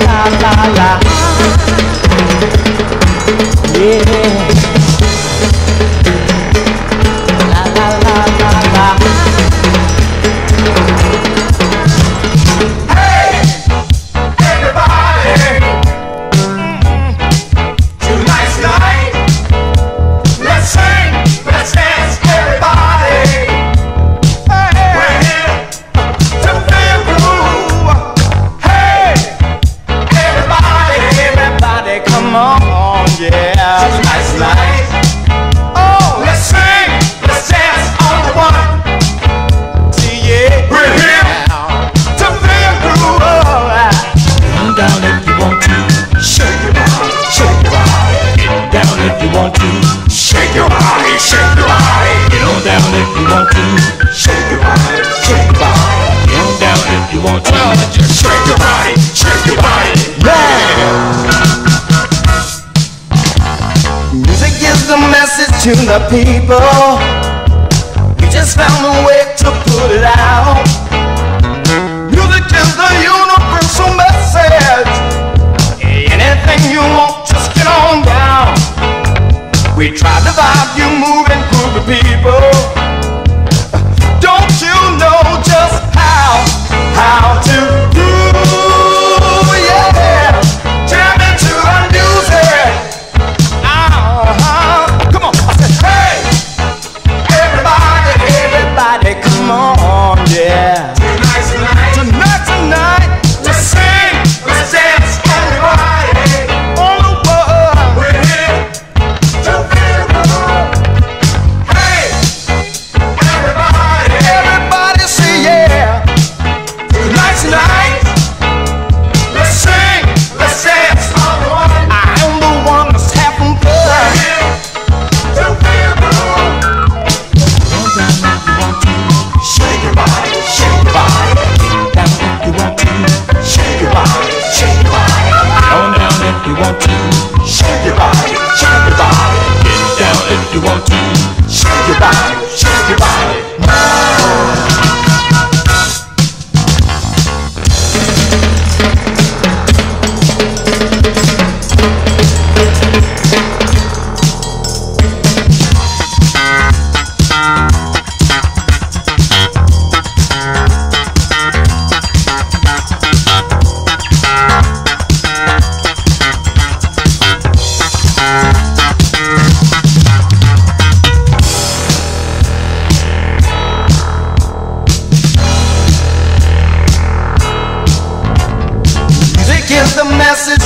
la la la. Yeah. want to. Shake your body, shake your body. Get on down if you want to. Shake your body, shake your body. Get on down if you want to. Well, just shake your body, shake your body. Yeah. Music is the message to the people. We just found a way to put it out. Music is the We tried to vibe you moving groovy people. shake your body now.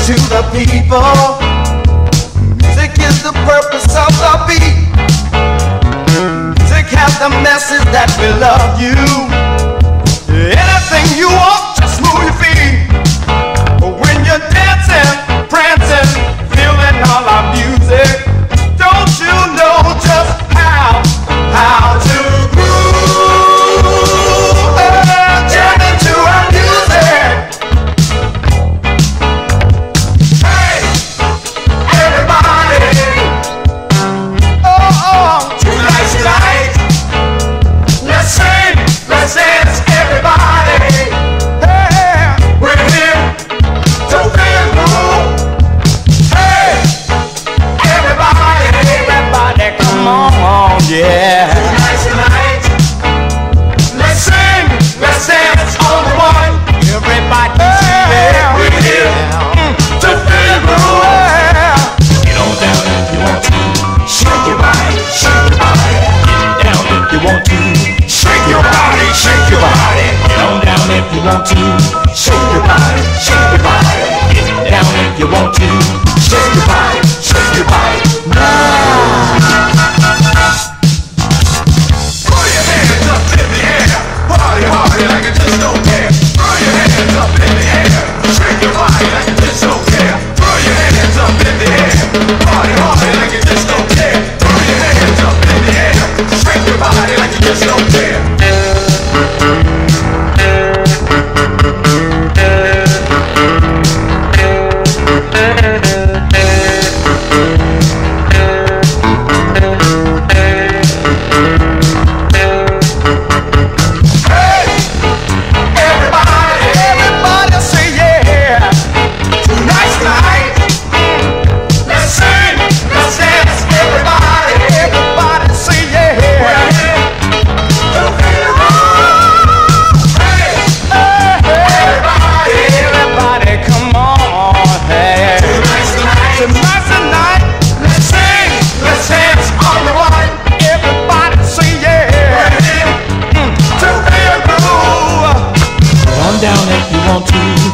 to the people. Music is the purpose of the beat. Music has the message that we love you. want to. Shake your body, shake your body. Get down if you want to. Shake your body, shake your body. down if you want to.